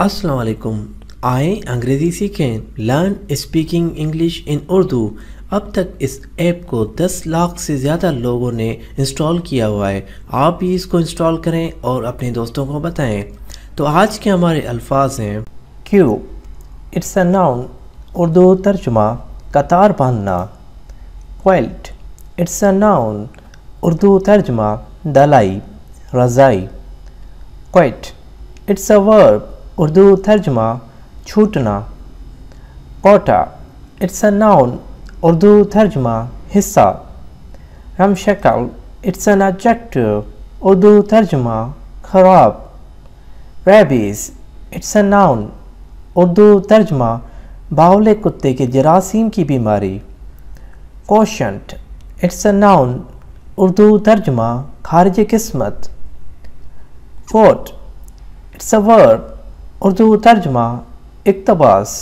अस्सलाम वालेकुम आए अंग्रेज़ी सीखें. Learn speaking English in Urdu अब तक इस ऐप को 10 लाख से ज़्यादा लोगों ने इंस्टॉल किया हुआ है। आप भी इसको इंस्टॉल करें और अपने दोस्तों को बताएँ। तो आज के हमारे अल्फाज हैं। Queue it's a noun Urdu तर्जुमा, कतार बांधना। Quilt it's a noun Urdu तर्जुमा, दलाई, रज़ाई। Quit it's a verb Urdu तर्जमा छूटना। Quota it's a noun Urdu तर्जमा हिस्सा। रम शक्ल इट्स एन एडजेक्टिव उर्दू तर्जमा खराब। Rabies it's a noun Urdu तर्जमा बावले कुत्ते के जरासीम की बीमारी। Quotient it's a noun Urdu तर्जमा खारिज किस्मत। Quote it's a verb Urdu तर्जमा इकतबास